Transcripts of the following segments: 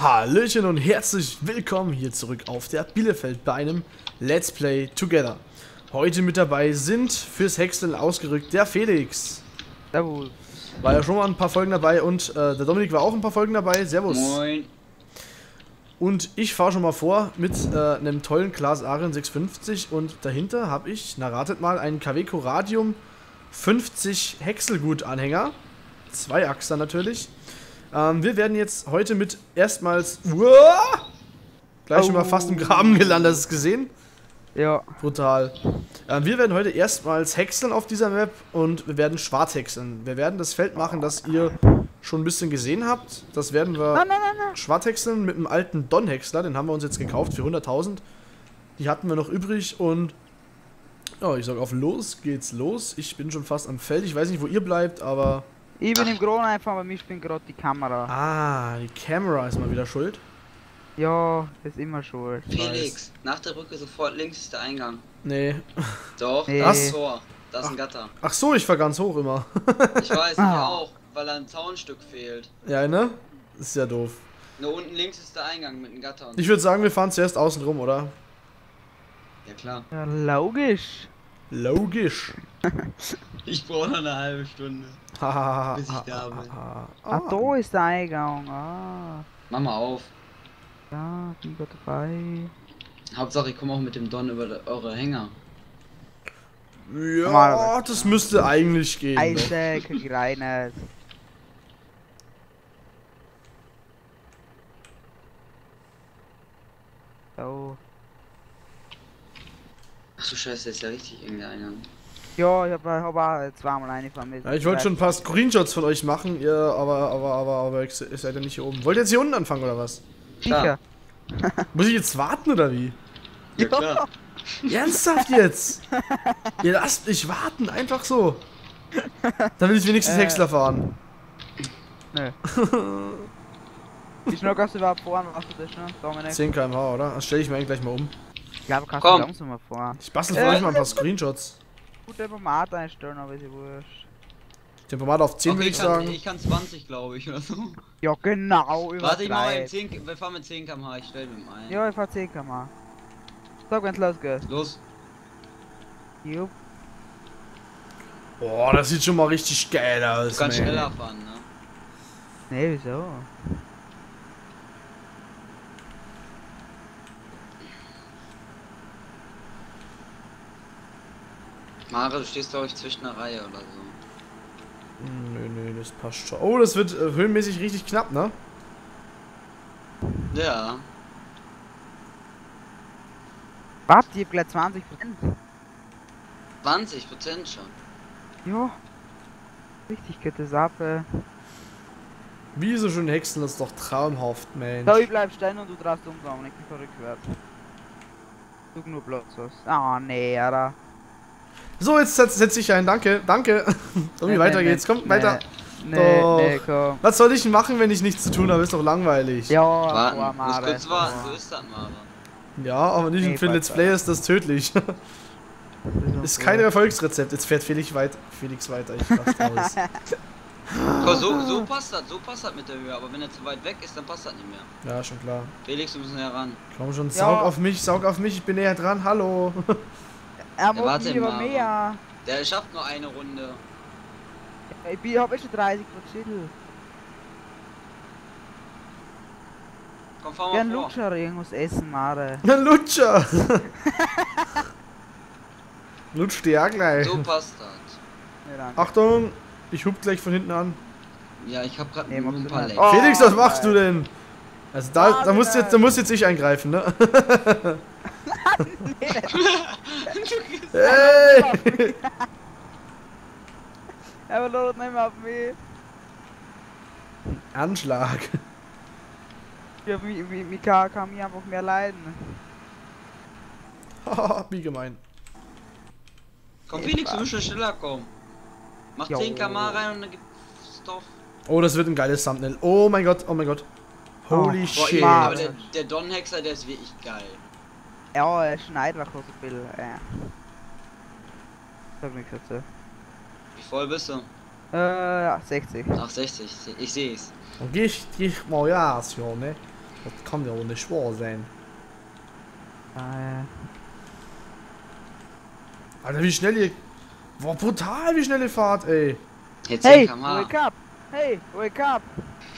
Hallöchen und herzlich willkommen hier zurück auf der Bielefeld bei einem Let's Play Together. Heute mit dabei sind fürs Häckseln ausgerückt der Felix. Servus. War ja schon mal ein paar Folgen dabei und äh, der Dominik war auch ein paar Folgen dabei. Servus. Moin. Und ich fahre schon mal vor mit äh, einem tollen Glas Arion 650 und dahinter habe ich, na ratet mal, einen Caveco Radium 50 Häckselgut-Anhänger. Zwei Achser natürlich. Ähm, wir werden jetzt heute mit erstmals. Uah! Gleich schon mal fast im Graben gelandet, hast du es gesehen? Ja. Brutal. Ähm, wir werden heute erstmals häckseln auf dieser Map und wir werden schwarz häckseln. Wir werden das Feld machen, das ihr schon ein bisschen gesehen habt. Das werden wir nein, nein, nein. schwarz häckseln mit einem alten Don-Häcksler. Den haben wir uns jetzt gekauft für 100.000. Die hatten wir noch übrig und ja, ich sag auf los geht's los. Ich bin schon fast am Feld. Ich weiß nicht, wo ihr bleibt, aber Ich bin im Kron einfach, aber mich bin gerade die Kamera. ah, die Kamera ist mal wieder schuld. Ja, ist immer schuld. Felix, nach der Brücke sofort links ist der Eingang. Nee. Doch, Nee. das ist Tor. Das ist ein Gatter. Ach so, ich fahr ganz hoch immer. Ich weiß, ich Ah. auch, weil ein Zaunstück fehlt. ja, ne? Ist ja doof. Nur unten links ist der Eingang mit einem Gatter. Und Ich würde sagen, wir fahren zuerst außen rum, oder? ja klar. Ja, logisch. Logisch. Ich brauche noch eine halbe Stunde. Hahaha. Bis ich da bin. Ah, da ist der Eingang. Ah, Mach mal auf. ja, bin dabei. Hauptsache ich komme auch mit dem Don über eure Hänger. Ja, das müsste eigentlich gehen. ne? doch. Eise, krieg reines. So. Ach du Scheiße, ist ja richtig eng Ja, ich hab, hab auch zweimal eine vermisst. Ja, ich wollte schon ein paar Screenshots von euch machen, ihr, aber, aber, aber, aber ihr seid ja nicht hier oben. Wollt ihr jetzt hier unten anfangen oder was? Sicher. Muss ich jetzt warten oder wie? Ja klar. Ernsthaft jetzt? ihr lasst mich warten, einfach so. Dann will ich wenigstens Äh. Häcksler fahren. Nö. Wie schnell kannst du überhaupt fahren? Machst du das schon? Dominik? 10 km/h, oder? Das stelle ich mir eigentlich gleich mal um. Ich glaube, kannst Komm. du langsamer fahren. Ich bastel von Äh. euch mal ein paar Screenshots. Gut Tempomat einstellen, aber ist ja wurscht. Tempomat auf 10 Okay, würde ich, ich kann, sagen. ich kann 20 glaube ich oder so. Ja, genau, Warte, ich mach mal übertreib. 10, wir fahren mit 10 km/h, ich stell mit ein. Ja, ich fahr 10 km. Sag, wenn's losgeht. Los. Jupp. Boah, das sieht schon mal richtig geil Du aus. kannst man. schneller fahren, ne? Nee, wieso? Mare, du stehst glaube ich zwischen der Reihe oder so. Nö, nö, das passt schon. Oh, das wird äh, höhenmäßig richtig knapp, ne? Ja. Was? Ich hab gleich 20 20 Prozent schon. Ja. Richtig geht das ab, ey. Wie so schön häckseln, das ist doch traumhaft, Mensch. So, ich bleib stehen und du darfst umkommen, ich bin verrückt. Du nur Platz aus. Ah, nee, Alter. So, jetzt setz, setz ich ein. Danke, danke. So, wie Nee, weiter nee, geht's. nee, Kommt weiter. Nee, Doch. nee, komm. Was soll ich denn machen, wenn ich nichts zu tun habe? Ist doch langweilig. Ja, Warten, boah, Mare, kurz warten, so ist das, Mare. Ja, aber nicht Nee, für weiter. Let's Play ist das tödlich. Ist kein. Erfolgsrezept. Jetzt fährt Felix, weit, Felix weiter. Ich raste aus. So, so passt das, so passt das mit der Höhe, aber wenn er zu weit weg ist, dann passt das nicht mehr. Ja, schon klar. Felix, wir müssen heran. Komm schon, Ja. saug auf mich, saug auf mich. Ich bin näher dran. Hallo. Er Ja, warte muss lieber mal. mehr. Der schafft nur eine Runde. Ich bin, hab echt schon 30 Prozent. Komm, fahr mal Gern vor. Lutscher irgendwas essen, Mare. Ein Lutscher. Lutscht ja gleich. So passt das. Nee. Achtung, ich hub gleich von hinten an. Ja, ich hab grad Nee, machst ein paar. Leck. Oh, Felix, was machst nein. du denn? Also da, da, muss nein. jetzt, da muss jetzt ich eingreifen, ne? hey! Aber los, nicht mehr auf mich. Anschlag. Ja, wie, wie, wie kann, kann mich einfach mehr leiden. Wie gemein. Komm, Felix, du musst schon schneller kommen. Mach Jo. 10 km rein und dann gibt's doch. Oh, das wird ein geiles Thumbnail. Oh mein Gott, oh mein Gott. Holy Oh, Boah, shit. Aber der, der Don-Hexer, der ist wirklich geil. Ja, er schneit einfach so ein bisschen. Äh. Sag nichts dazu. Wie voll bist du? Äh, ja, 60. Ach, 60. Ich seh's. Geh ich, ich mal ja, ja, ne? Das kann ja auch nicht wahr sein. Äh, Alter, wie schnell ihr. Boah, brutal, wie schnell ihr fahrt, ey. Jetzt 10 hey, wake up! Hey, wake up!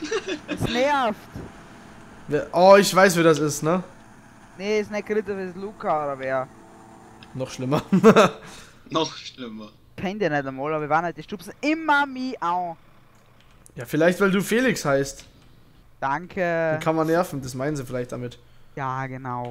Es nervt! Oh, ich weiß, wer das ist, ne? Nee, ist nicht Ritter, das ist Luca oder wer. Noch schlimmer. Noch schlimmer. Kennt ihr nicht einmal, aber wir waren halt, die stupsen immer mich an. ja, vielleicht, weil du Felix heißt. Danke. Dann kann man nerven, das meinen sie vielleicht damit. Ja, genau.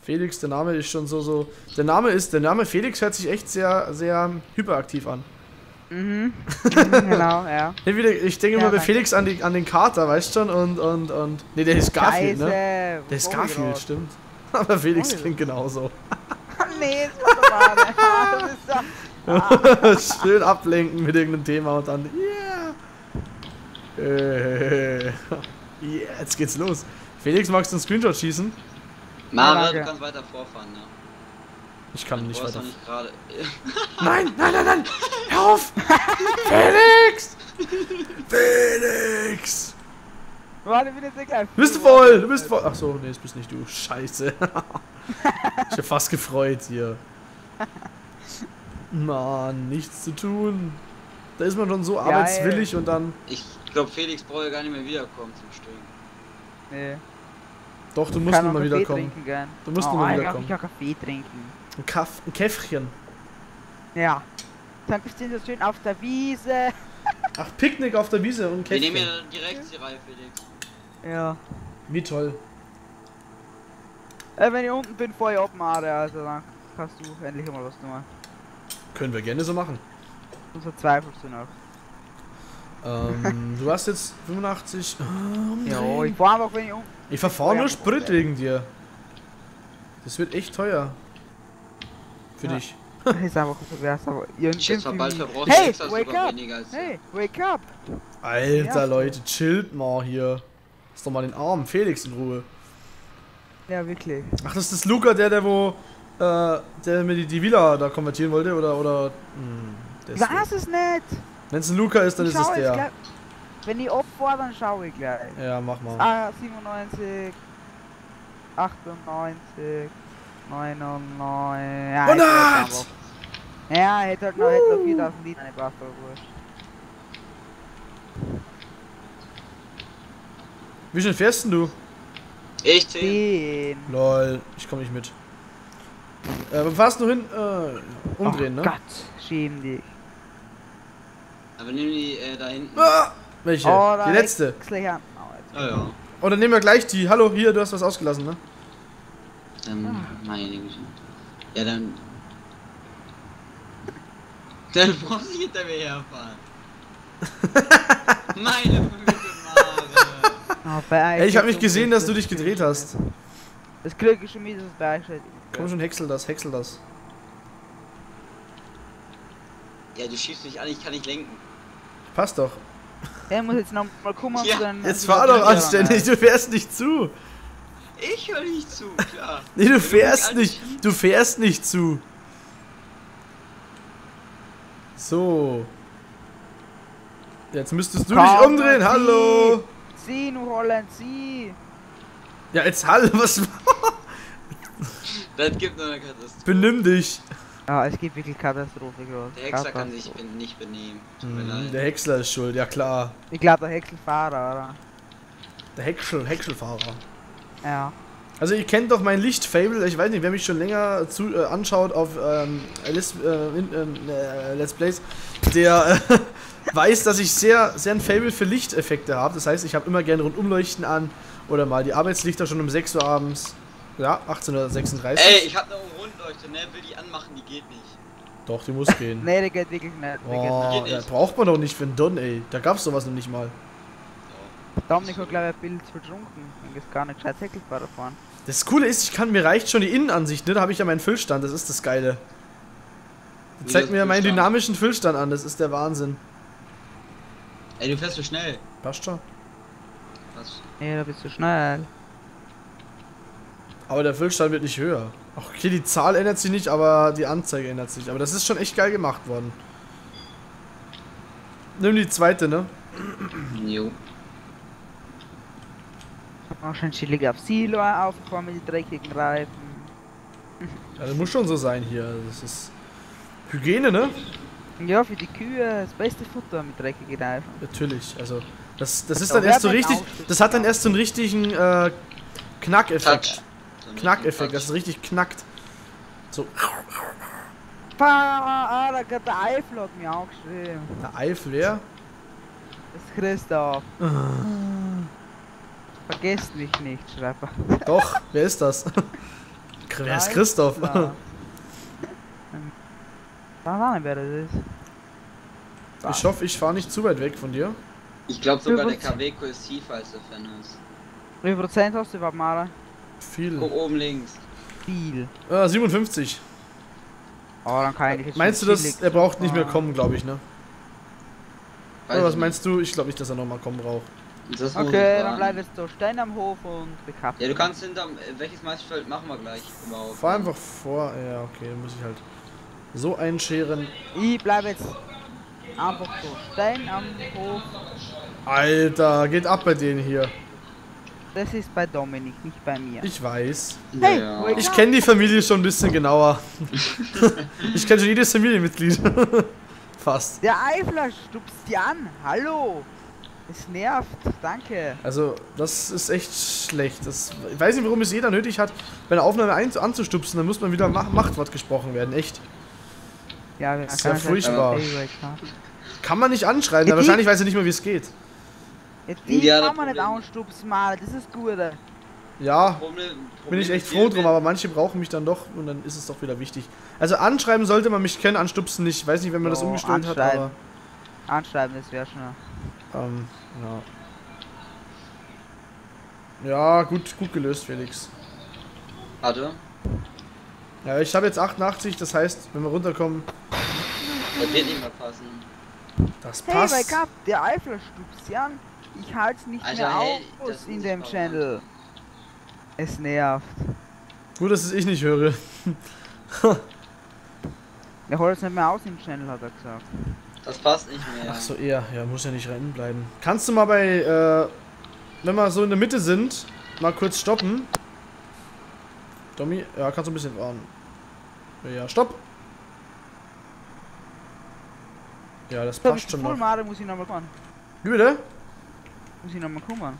Felix, der Name ist schon so, so. Der Name ist, der Name Felix hört sich echt sehr, sehr hyperaktiv an. Mhm. genau, ja. Ich denke Ja, immer bei danke. Felix an, die, an den Kater, weißt du schon, und, und, und. Ne, der ist Garfield, Scheiße. ne? Der ist Garfield, stimmt. Aber Felix ja. klingt genauso. nee, das war doch mal. Das ist so. Schön ablenken mit irgendeinem Thema und dann. Yeah! Äh, yeah, jetzt geht's los. Felix, magst du einen Screenshot schießen? Danke. du kannst weiter vorfahren, ne? Ich kann nicht weiter. Nein, nein, nein, nein! Hör auf! Felix! Felix! Warte, bin jetzt gleich. Du bist voll! Du bist voll! Ach so, nee, das bist nicht du. Scheiße. ich hab fast gefreut hier. Mann, nichts zu tun. Da ist man schon so Geil. arbeitswillig und dann. Ich glaube, Felix braucht ja gar nicht mehr wiederkommen zum Stehen. Nee. Doch, du musst Kann nun mal wiederkommen. Du musst oh, nur mal wiederkommen. Ich auch Kaffee trinken. Ein, Kaff, ein Käffchen. Ja. Dann bist du so schön auf der Wiese. Ach, Picknick auf der Wiese und ein Wir nehmen Käffchen. ja direkt die Reihe, Felix. Ja. Wie toll. Äh, wenn ich unten bin, fahr ich ab, Mare, also dann kannst du endlich mal was tun. Können wir gerne so machen. Sonst verzweifelst du noch. Ähm, du hast jetzt 85. Ähm, Ja, ich fahr einfach, wenn ich unten. Ich verfahre nur Sprit wegen dir. Das wird echt teuer. Für Ja. dich. Das ist einfach so wär's, aber Ich mal, bald verbraucht Hey, wake sogar up! weniger als Hey, wake up! Alter Ja. Leute, chillt mal hier. Lass doch mal den armen Felix in Ruhe. Ja, wirklich. Ach, das ist das Luca, der, der wo, äh, der mir die, die Villa da konvertieren wollte, oder, oder, hm, der ist Was ist nicht? Wenn es ein Luca ist, dann Ich ist es der. gleich. Wenn ich abfahr, dann schau ich gleich. Ja, mach mal. Ah, 97, 98, 99. Ja, 100! ich weiß einfach. Ja, hätte halt noch, hätte noch 4000 Liter nicht gebracht, aber wurscht. Wie schnell fährst denn du? Ich 10. 10. Lol, ich komme nicht mit. Äh, wo fährst du hin? Äh, umdrehen, oh ne? Gott, schäm dich. Aber nimm die äh, da hinten. Ah, welche? Oh, da die letzte. ich. Oh, ja. Oder nehmen wir gleich die. Hallo, hier, du hast was ausgelassen, ne? Dann, meine Güte. Ja, dann. Dann muss ich hinter mir herfahren. meine Güte, Mare. Oh, ich habe ist nicht gesehen, dass du dich gedreht hast. nicht. Das Glück ist schon wieder, euch halt Komm schon, häcksel das, häcksel das. Ja, du schiebst mich an, ich kann nicht lenken. Passt doch. Er muss jetzt noch mal kommen Ja, und dann. Jetzt fahr doch anständig, du fährst nicht zu. Ich höre nicht zu, klar. Nee, du fährst nicht. Du fährst nicht zu. So. Jetzt müsstest du Komm, dich umdrehen. Hallo. Sieh, nu Holland, sieh! Ja, jetzt hallo, was? Das gibt nur eine Katastrophe. Benimm dich. Ja, es gibt wirklich Katastrophe gerade. Der Hexer kann sich nicht benehmen. Hm. Der Häcksler ist schuld, ja klar. Ich glaube, der Häckselfahrer, oder? Der Häckschel, Häckschelfahrer. Ja. Also ihr kennt doch mein Licht-Fable, ich weiß nicht, wer mich schon länger zu, äh, anschaut auf ähm, Let's, äh, in, ähm, äh, Let's Plays, der äh, weiß, dass ich sehr, sehr ein Fable für Lichteffekte habe. Das heißt, ich habe immer gerne Rundumleuchten an oder mal die Arbeitslichter schon um 6 Uhr abends. Ja, 1836. Ey, ich hab eine Rundleuchte, ne? Will die anmachen, die geht nicht. Doch, die muss gehen. Nee, der geht wirklich nicht. Oh, Geht ja, nicht. braucht man doch nicht für einen Don, ey. Da gab's sowas noch nicht mal. Nicht. Dominik hat, glaube ich, ein Bild vertrunken. Wenn das gar nicht gescheit Häckselfahrer fahren. Das Coole ist, ich kann, mir reicht schon die Innenansicht, ne? Da habe ich ja meinen Füllstand, das ist das Geile. Wie Das zeigt das mir ja meinen dynamischen Füllstand an, das ist der Wahnsinn. Ey, du fährst so schnell. Passt schon. Was? Nee, da bist du schnell. Aber der Füllstand wird nicht höher. Ach, okay, die Zahl ändert sich nicht, aber die Anzeige ändert sich. Aber das ist schon echt geil gemacht worden. Nimm die zweite, ne? Jo. Auch schön chillig auf Silo aufgefahren mit den dreckigen Reifen. Ja, das muss schon so sein hier. Das ist Hygiene, ne? Ja, für die Kühe das beste Futter mit dreckigen Reifen. Natürlich. Also, das, das ist Da dann erst so richtig. Das hat dann erst so einen richtigen äh, Knackeffekt. Knackeffekt, dass es richtig knackt. So, Ah, ah, da hat der Eifel hat mich angeschrieben. der Eifel, wer? Das ist Christoph. Ah. Vergesst mich nicht, schreibt er. Doch, wer ist das? Wer ist Christoph? Weiß auch nicht, wer das ist. Ich hoffe, ich fahre nicht zu weit weg von dir. Ich glaube sogar der Kaweco ist tiefer als der Fenris. Wie viel Prozent hast du überhaupt, Mara? Viel. Guck oben links. Viel. Äh, 57. Oh, dann kann ich Meinst du, dass er braucht nicht mehr kommen, glaube ich, ne? Weiß Oder was meinst du? Ich glaube nicht, dass er nochmal kommen braucht. Das Okay, dann bleib jetzt so stehen am Hof und bekappt. Ja, du kannst hinterm. äh, Welches Meisterfeld machen wir gleich überhaupt? Fahr einfach vor. Ja, okay, dann muss ich halt so einscheren. Ich bleib jetzt einfach so stehen am Hof. Alter, geht ab bei denen hier. Das ist bei Dominik, nicht bei mir. Ich weiß. Hey, ja. Ich kenne die Familie schon ein bisschen genauer. ich kenne schon jedes Familienmitglied. Fast. Der Eifler stupst die an. Hallo. Es nervt. Danke. Also, das ist echt schlecht. Das, ich weiß nicht, warum es jeder nötig hat, bei einer Aufnahme ein, anzustupsen. Dann muss man wieder Mach Machtwort gesprochen werden. Echt. Ja, Das ist ja furchtbar. up. Kann man nicht anschreiben, Ja, wahrscheinlich weiß er nicht mehr, wie es geht. Ja, die Ja, kann das man nicht anstupsen, mal. Das ist gut. Ja, Problem, bin ich echt froh drum, aber manche brauchen mich dann doch und dann ist es doch wieder wichtig. Also anschreiben sollte man mich kennen, anstupsen nicht. Ich weiß nicht, wenn man das Ja, umgestellt hat, anschreiben. aber Anschreiben, das wäre schon. Ähm, ja. Ja, gut, gut gelöst, Felix. Warte, Ja, ich habe jetzt 88, das heißt, wenn wir runterkommen, das wird nicht mehr passen. das Hey, passt. wake up. Der Eifler stupst an. Ich halt's nicht Alter, mehr hey, aus das in dem Channel. Es nervt. Gut, dass es ich nicht höre. Er holt es nicht mehr aus im Channel, hat er gesagt. Das passt nicht mehr. Ach so, eher, ja, muss ja nicht rennen bleiben. Kannst du mal bei, äh, wenn wir so in der Mitte sind, mal kurz stoppen? Domi, ja, kannst du ein bisschen warten. Ja, stopp. Ja, das passt schon noch. Mare muss ich nochmal kommen. Wie bitte? Muss ich nochmal kommen.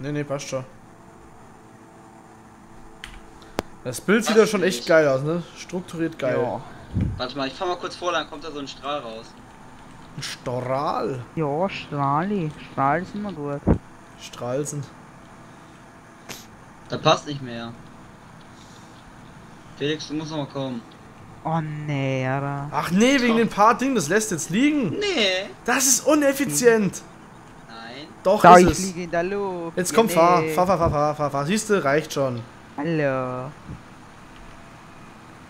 Nee, nee, passt schon. Das Bild sieht ja schon echt geil aus, ne? Strukturiert geil. Ja. Warte mal, ich fahr mal kurz vor, dann kommt da so ein Strahl raus. Ein Storal. Ja, Strahli. Strahl ist immer gut. Stralsen. Das passt nicht mehr. Felix, du musst noch mal kommen. Oh nee, Alter. Ach nee, wegen den paar Dingen, das lässt jetzt liegen. Nee. Das ist uneffizient. Nein. Doch Da, ist ich es. fliege in der Luft. Jetzt Ja, komm, fahr, nee. fahr, fahr, fahr, fahr, fahr, fahr. Siehst du, reicht schon. Hallo.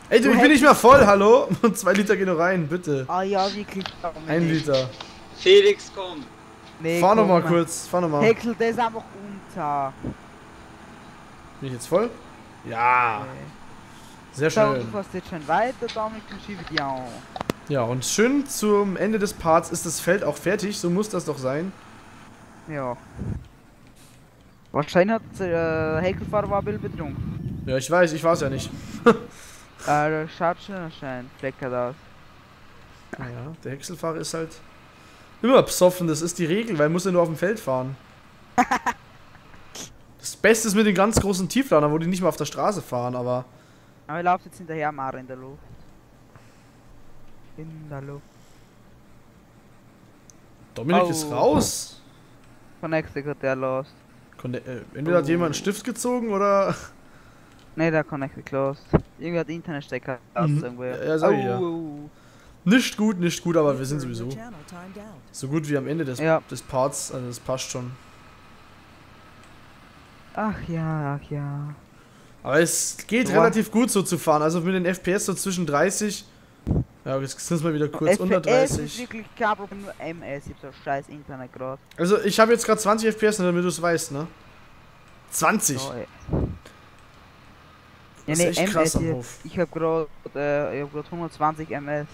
Ey, du, Du ich bin nicht mehr voll, hallo? Und zwei Liter gehen nur rein, bitte. Ah ja, wirklich. Dominik. Ein Liter. Felix, komm. Nee, Fahr noch komm, mal Mann. kurz, fahr noch mal. Häcksel das einfach unter. Bin ich jetzt voll? Ja, Okay. sehr So, du schön. fährst jetzt schon weiter, dann schiebe ich an. Ja, und schön zum Ende des Parts ist das Feld auch fertig, so muss das doch sein. Ja. Wahrscheinlich hat äh, Häkelfahrer war ein bisschen betrunken. Ja, ich weiß, ich war's ja nicht. Äh, das schaut schon anscheinend fleckert aus. Naja, der Häckselfahrer ist halt immer besoffen, das ist die Regel, weil er muss ja nur auf dem Feld fahren. Das Beste ist mit den ganz großen Tiefladern, wo die nicht mal auf der Straße fahren, aber Aber ich laufe jetzt hinterher, Mara, in der Luft. In der Luft. Dominik Oh. ist raus. Der lost. Konne äh, entweder hat jemand einen Stift gezogen oder. Ne, der Connected lost. Irgendwie hat Internetstecker Mhm. irgendwer. Ja, sag ich ja. oh. Nicht gut, nicht gut, aber wir sind sowieso so gut wie am Ende des, Ja. des Parts, also das passt schon. Ach ja, ach ja. Aber es geht Ja. relativ gut so zu fahren, also mit den FPS so zwischen 30. Ja, jetzt sind wir wieder kurz FPS unter ist 30. wirklich kein Problem, nur MS. Ich hab so scheiß Internet gerade. Also ich habe jetzt gerade 20 FPS, damit du es weißt, ne? 20. Ey. Das ist echt krass am ich, Hof. ich hab gerade äh, ich hab grad 120 MS.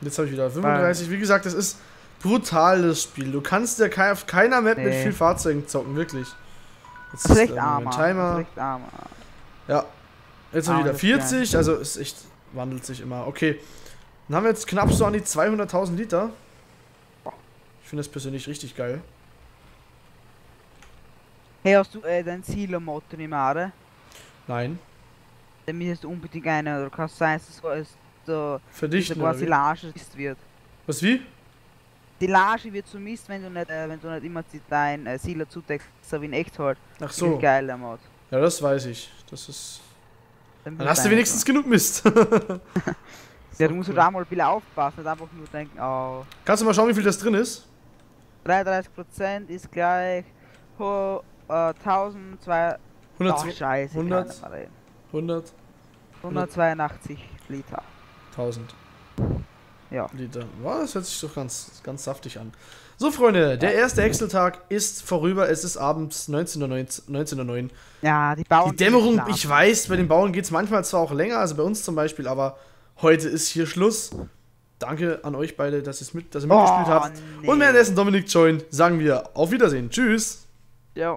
Jetzt habe ich wieder 35. Wie gesagt, das ist brutales Spiel. Du kannst ja auf keiner Map mit Nee. viel Fahrzeugen zocken, wirklich. Jetzt ist echt äh, armer. Timer. armer. Ja. Jetzt Ah, mal wieder das ist geil. 40, also ist echt, wandelt sich immer. Okay. Dann haben wir jetzt knapp so an die 200.000 Liter. Ich finde das persönlich richtig geil. Hey, hast du äh, dein Silo-Mod in Mare? Nein. Dann müsstest du unbedingt eine, oder kann es sein, dass es so ist, Verdichten. quasi ist wird. Was wie? Die Lage wird zu Mist, wenn du nicht, äh, wenn du nicht immer dein äh, Silo zudeckst, so wie in echt halt. Ach So. so. Geil, der Mod. Ja, das weiß ich. Das ist. Dann, Dann hast du wenigstens genug Mist. Ja, du musst cool. halt auch mal ein bisschen aufpassen, nicht einfach nur denken, oh, Kannst du mal schauen, wie viel das drin ist? 33% ist gleich ho, äh, 1200. 100, Oh, scheiße. 100. 100. 100, 182 Liter. 1000 Ja. Liter. Wow, das hört sich doch ganz, ganz saftig an. So, Freunde, der erste Häckseltag ist vorüber. Es ist abends 19.09 19.09 Ja, die Bauern. Die Dämmerung, ich weiß, bei den Bauern geht es manchmal zwar auch länger, also bei uns zum Beispiel, aber heute ist hier Schluss. Danke an euch beide, dass, mit, dass ihr mitgespielt Oh, habt. nee. Und währenddessen Dominik joint, sagen wir auf Wiedersehen. Tschüss. Ja.